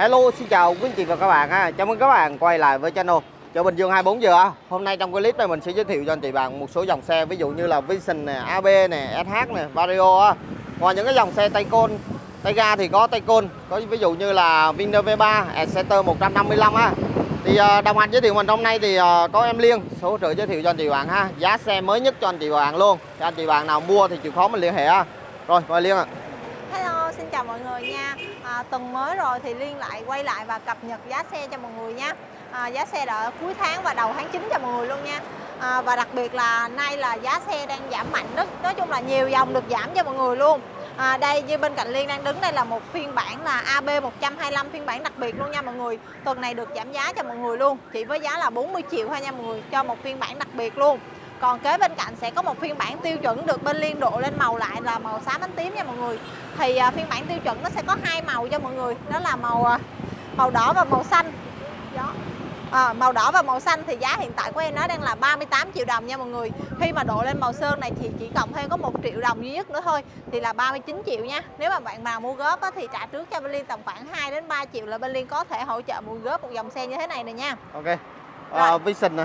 Hello xin chào quý anh chị và các bạn ha. Chào mừng các bạn quay lại với channel chợ Bình Dương 24 giờ. Hôm nay trong clip này mình sẽ giới thiệu cho anh chị bạn một số dòng xe ví dụ như là Vision nè, AB nè, SH nè, Vario á. Ngoài những cái dòng xe tay côn, tay ga thì có tay côn, có ví dụ như là Vinner V3, Exciter 155 á. Thì ờ, đồng hành giới thiệu mình hôm nay thì ờ, có em Liên số hỗ trợ giới thiệu cho anh chị bạn ha. Giá xe mới nhất cho anh chị bạn luôn. Cho anh chị bạn nào mua thì chịu khó mình liên hệ ha. Rồi, mời Liên ạ. À. Xin chào mọi người nha. À, Tuần mới rồi thì Liên lại quay lại và cập nhật giá xe cho mọi người nha. À, Giá xe đã cuối tháng và đầu tháng 9 cho mọi người luôn nha. À, Và đặc biệt là nay là giá xe đang giảm mạnh đó. Nói chung là nhiều dòng được giảm cho mọi người luôn. À, Đây như bên cạnh Liên đang đứng đây là một phiên bản là AB125 phiên bản đặc biệt luôn nha mọi người. Tuần này được giảm giá cho mọi người luôn. Chỉ với giá là 40 triệu thôi nha mọi người Cho một phiên bản đặc biệt luôn còn kế bên cạnh sẽ có một phiên bản tiêu chuẩn được bên liên độ lên màu lại là màu xám ánh tím nha mọi người. Thì à, phiên bản tiêu chuẩn nó sẽ có hai màu cho mọi người đó là màu à, màu đỏ và màu xanh. Đó. À, màu đỏ và màu xanh thì giá hiện tại của em nó đang là 38 triệu đồng nha mọi người. Khi mà độ lên màu sơn này thì chỉ cộng thêm có một triệu đồng duy nhất nữa thôi thì là 39 triệu nha. Nếu mà bạn nào mua góp á, thì trả trước cho bên liên tầm khoảng 2 đến 3 triệu là bên liên có thể hỗ trợ mua góp một dòng xe như thế này nè nha. Ok. À, Vision nè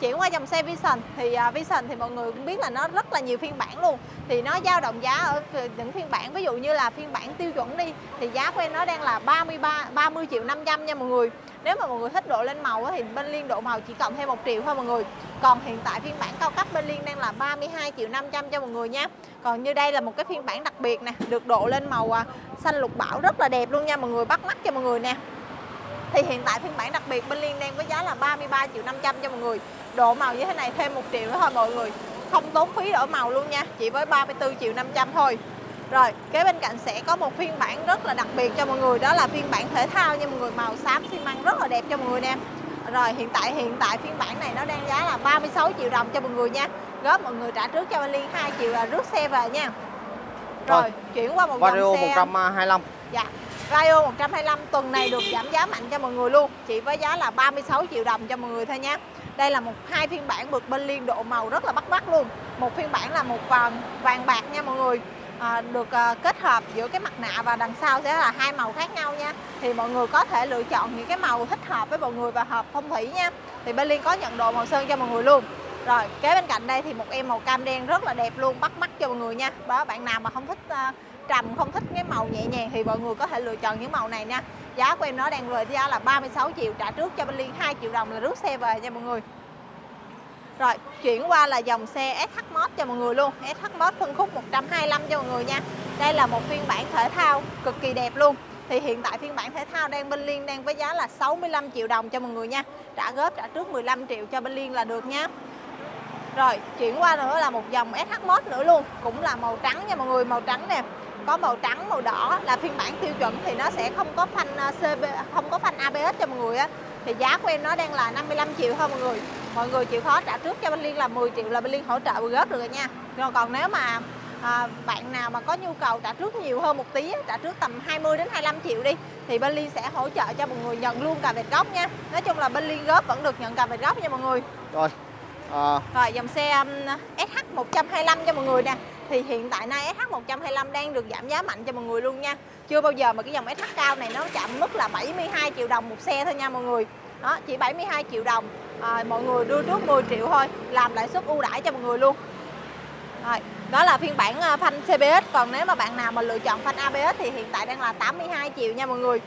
chuyển qua dòng xe Vision thì uh, Vision thì mọi người cũng biết là nó rất là nhiều phiên bản luôn. Thì nó dao động giá ở những phiên bản ví dụ như là phiên bản tiêu chuẩn đi thì giá của em nó đang là 33 30 triệu 500 nha mọi người. Nếu mà mọi người thích độ lên màu thì bên Liên độ màu chỉ cộng thêm một triệu thôi mọi người. Còn hiện tại phiên bản cao cấp bên Liên đang là 32 triệu 500 cho mọi người nha. Còn như đây là một cái phiên bản đặc biệt nè được độ lên màu à, xanh lục bảo rất là đẹp luôn nha mọi người bắt mắt cho mọi người nè thì hiện tại phiên bản đặc biệt bên Liên đang với giá là 33 triệu 500 cho mọi người. Độ màu như thế này thêm một triệu nữa thôi mọi người. Không tốn phí đổi màu luôn nha chỉ với 34 triệu 500 thôi. Rồi kế bên cạnh sẽ có một phiên bản rất là đặc biệt cho mọi người đó là phiên bản thể thao nha mọi người màu xám xi măng rất là đẹp cho mọi người nè. Rồi hiện tại hiện tại phiên bản này nó đang giá là 36 triệu đồng cho mọi người nha. Góp mọi người trả trước cho bên Liên 2 triệu là rước xe về nha. Rồi, rồi. chuyển qua một Vario dòng xe 125 dạ Radio 125 tuần này được giảm giá mạnh cho mọi người luôn. Chỉ với giá là 36 triệu đồng cho mọi người thôi nhé đây là một hai phiên bản bực bên liên độ màu rất là bắt mắt luôn. Một phiên bản là một vàng vàng bạc nha mọi người. À, được à, kết hợp giữa cái mặt nạ và đằng sau sẽ là hai màu khác nhau nha. Thì mọi người có thể lựa chọn những cái màu thích hợp với mọi người và hợp phong thủy nha. Thì bên liên có nhận độ màu sơn cho mọi người luôn. Rồi kế bên cạnh đây thì một em màu cam đen rất là đẹp luôn bắt mắt cho mọi người nha. Đó bạn nào mà không thích uh, trầm, không thích cái màu nhẹ nhàng thì mọi người có thể lựa chọn những màu này nha. Giá của em nó đang về giá là 36 triệu, trả trước cho bên liên 2 triệu đồng là rước xe về nha mọi người. Rồi, chuyển qua là dòng xe SH Mod cho mọi người luôn. SH Mod phân khúc 125 cho mọi người nha. Đây là một phiên bản thể thao cực kỳ đẹp luôn. Thì hiện tại phiên bản thể thao đang bên Liên đang với giá là 65 triệu đồng cho mọi người nha. Trả góp, trả trước 15 triệu cho bên Liên là được nha. Rồi, chuyển qua nữa là một dòng SH Mod nữa luôn. Cũng là màu trắng nha mọi người, màu trắng nè có màu trắng màu đỏ là phiên bản tiêu chuẩn thì nó sẽ không có phanh à, CB không có phanh ABS cho mọi người á. Thì giá của em nó đang là 55 triệu thôi mọi người. Mọi người chịu khó trả trước cho bên liên là 10 triệu là bên liên hỗ trợ góp được rồi nha. Rồi còn nếu mà à, bạn nào mà có nhu cầu trả trước nhiều hơn một tí trả trước tầm 20 đến 25 triệu đi thì bên liên sẽ hỗ trợ cho mọi người nhận luôn cà vẹt gốc nha. Nói chung là bên liên góp vẫn được nhận cà vẹt gốc nha mọi người. Rồi à... rồi dòng xe um, SH 125 cho mọi người nè thì hiện tại nay SH125 đang được giảm giá mạnh cho mọi người luôn nha. Chưa bao giờ mà cái dòng SH cao này nó chạm mức là 72 triệu đồng một xe thôi nha mọi người. Đó chỉ 72 triệu đồng. À, mọi người đưa trước 10 triệu thôi làm lãi suất ưu đãi cho mọi người luôn. Rồi đó là phiên bản ờ, phanh CBS còn nếu mà bạn nào mà lựa chọn phanh ABS thì hiện tại đang là 82 triệu nha mọi người.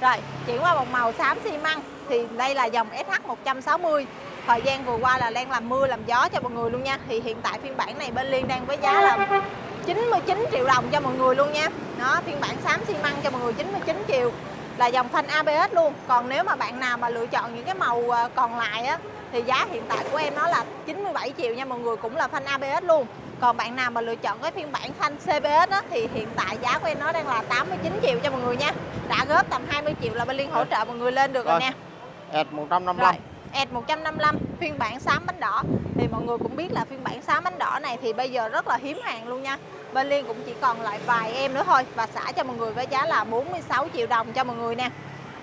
Rồi chuyển qua một màu xám xi măng. Thì đây là dòng SH 160 thời gian vừa qua là đang làm mưa làm gió cho mọi người luôn nha. Thì hiện tại phiên bản này bên liên đang với giá là 99 triệu đồng cho mọi người luôn nha. Đó phiên bản xám xi măng cho mọi người 99 triệu là dòng phanh ABS luôn. Còn nếu mà bạn nào mà lựa chọn những cái màu à, còn lại á thì giá hiện tại của em nó là 97 triệu nha mọi người cũng là phanh ABS luôn. Còn bạn nào mà lựa chọn cái phiên bản phanh CBS á, thì hiện tại giá của em nó đang là 89 triệu cho mọi người nha. Đã góp tầm 20 triệu là bên Liên hỗ trợ mọi người lên được rồi, rồi. nè Ẹt 155 rồi. ED 155 phiên bản xám bánh đỏ. Thì mọi người cũng biết là phiên bản xám bánh đỏ này thì bây giờ rất là hiếm hàng luôn nha. Bên Liên cũng chỉ còn lại vài em nữa thôi và xả cho mọi người với giá là 46 triệu đồng cho mọi người nè.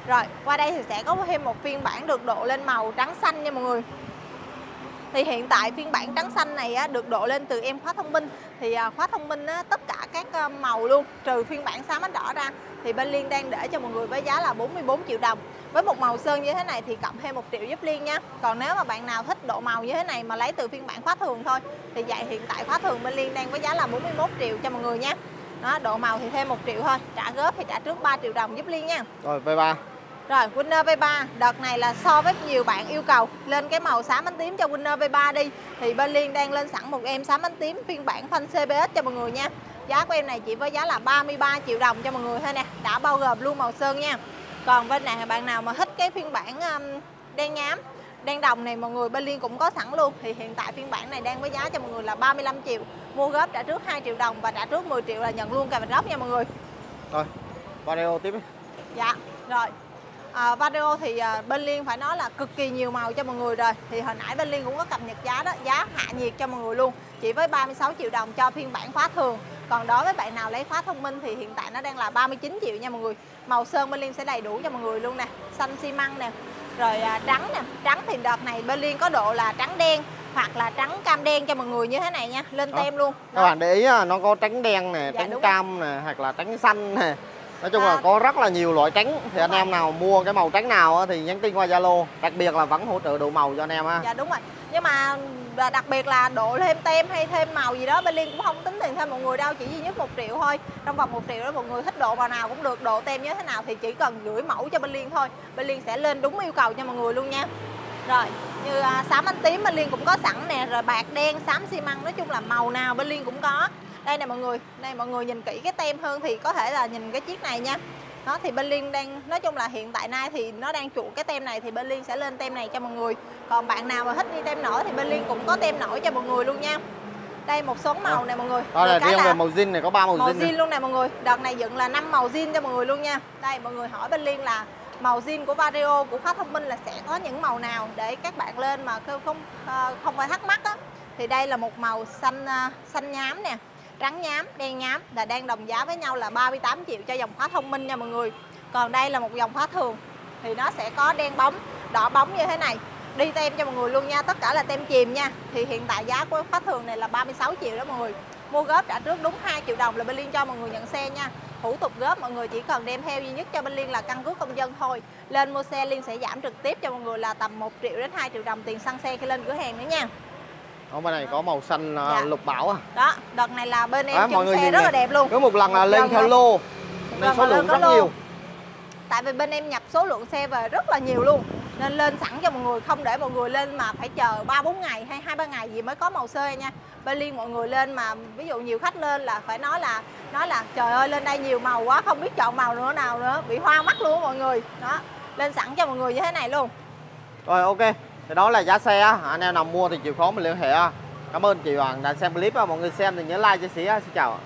Rồi, qua đây thì sẽ có thêm một phiên bản được độ lên màu trắng xanh nha mọi người thì hiện tại phiên bản trắng xanh này á, được độ lên từ em khóa thông minh. Thì à, khóa thông minh á, tất cả các màu luôn trừ phiên bản xám ánh đỏ ra. Thì bên Liên đang để cho mọi người với giá là 44 triệu đồng. Với một màu sơn như thế này thì cộng thêm một triệu giúp Liên nha. Còn nếu mà bạn nào thích độ màu như thế này mà lấy từ phiên bản khóa thường thôi thì vậy hiện tại khóa thường bên Liên đang với giá là 41 triệu cho mọi người nha. Đó độ màu thì thêm một triệu thôi trả góp thì trả trước 3 triệu đồng giúp Liên nha. Rồi V3 rồi Winner V3 đợt này là so với nhiều bạn yêu cầu. Lên cái màu xám ánh tím cho Winner V3 đi. Thì bên Liên đang lên sẵn một em xám ánh tím phiên bản phanh CBS cho mọi người nha. Giá của em này chỉ với giá là 33 triệu đồng cho mọi người thôi nè. Đã bao gồm luôn màu sơn nha. Còn bên này bạn nào mà thích cái phiên bản um, đen nhám đen đồng này mọi người bên Liên cũng có sẵn luôn. Thì hiện tại phiên bản này đang với giá cho mọi người là 35 triệu. Mua góp trả trước 2 triệu đồng và trả trước 10 triệu là nhận luôn cà róc nha mọi người. Rồi video tiếp đi. Dạ rồi à, Vario thì à, bên Liên phải nói là cực kỳ nhiều màu cho mọi người rồi. Thì hồi nãy bên Liên cũng có cập nhật giá đó giá hạ nhiệt cho mọi người luôn. Chỉ với 36 triệu đồng cho phiên bản khóa thường. Còn đối với bạn nào lấy khóa thông minh thì hiện tại nó đang là 39 triệu nha mọi người. Màu sơn bên Liên sẽ đầy đủ cho mọi người luôn nè. Xanh xi măng nè. Rồi à, trắng nè. Trắng thì đợt này bên Liên có độ là trắng đen hoặc là trắng cam đen cho mọi người như thế này nha. Lên Đó. tem luôn. Các bạn để ý nó có trắng đen nè Dạ, trắng cam nè hoặc là trắng xanh nè nói chung là có rất là nhiều loại trắng. Thì anh em nào mua cái màu trắng nào thì nhắn tin qua zalo. Đặc biệt là vẫn hỗ trợ độ màu cho anh em á. Dạ đúng rồi. Nhưng mà và đặc biệt là độ thêm tem hay thêm màu gì đó bên liên cũng không tính tiền thêm mọi người đâu chỉ duy nhất một triệu thôi. Trong vòng một triệu đó mọi người thích độ màu nào cũng được độ tem như thế nào thì chỉ cần gửi mẫu cho bên liên thôi. Bên liên sẽ lên đúng yêu cầu cho mọi người luôn nha. Rồi như à, xám ánh tím bên liên cũng có sẵn nè rồi bạc đen xám xi măng nói chung là màu nào bên liên cũng có đây nè mọi người đây mọi người nhìn kỹ cái tem hơn thì có thể là nhìn cái chiếc này nha. Đó thì bên liên đang nói chung là hiện tại nay thì nó đang chuộng cái tem này thì bên liên sẽ lên tem này cho mọi người. Còn bạn nào mà thích đi tem nổi thì bên liên cũng có tem nổi cho mọi người luôn nha. Đây một số màu nè mọi người. Đó là riêng về màu zin này có ba màu màu zin luôn nè mọi người. Đợt này dựng là 5 màu zin cho mọi người luôn nha. Đây mọi người hỏi bên liên là màu zin của Vario của khóa thông minh là sẽ có những màu nào để các bạn lên mà không không, ờ, không phải thắc mắc á. Thì đây là một màu xanh ờ, xanh nhám nè trắng nhám, đen nhám là đang đồng giá với nhau là 38 triệu cho dòng khóa thông minh nha mọi người. Còn đây là một dòng khóa thường thì nó sẽ có đen bóng, đỏ bóng như thế này. Đi tem cho mọi người luôn nha, tất cả là tem chìm nha. Thì hiện tại giá của khóa thường này là 36 triệu đó mọi người. Mua góp trả trước đúng 2 triệu đồng là bên liên cho mọi người nhận xe nha. Thủ tục góp mọi người chỉ cần đem theo duy nhất cho bên liên là căn cước công dân thôi. Lên mua xe liên sẽ giảm trực tiếp cho mọi người là tầm 1 triệu đến 2 triệu đồng tiền xăng xe khi lên cửa hàng nữa nha ở bên này có màu xanh à, Dạ. lục bảo à đó đợt này là bên em trưng người xe rất nè. là đẹp luôn cứ một lần là Một lên lần theo là- lô nên lần số lượng rất lô. nhiều tại vì bên em nhập số lượng xe về rất là nhiều luôn nên lên sẵn cho mọi người không để mọi người lên mà phải chờ 3 4 ngày hay 2 3 ngày gì mới có màu xơi nha. Bên liên mọi người lên mà ví dụ nhiều khách lên là phải nói là nói là trời ơi lên đây nhiều màu quá không biết chọn màu nữa nào nữa, bị hoa mắt luôn mọi người. Đó, lên sẵn cho mọi người như thế này luôn. rồi ok thì đó là giá xe anh em nào mua thì chịu khó mình liên hệ cảm ơn chị Hoàng đã xem clip mọi người xem thì nhớ like chia sẻ xin chào ạ.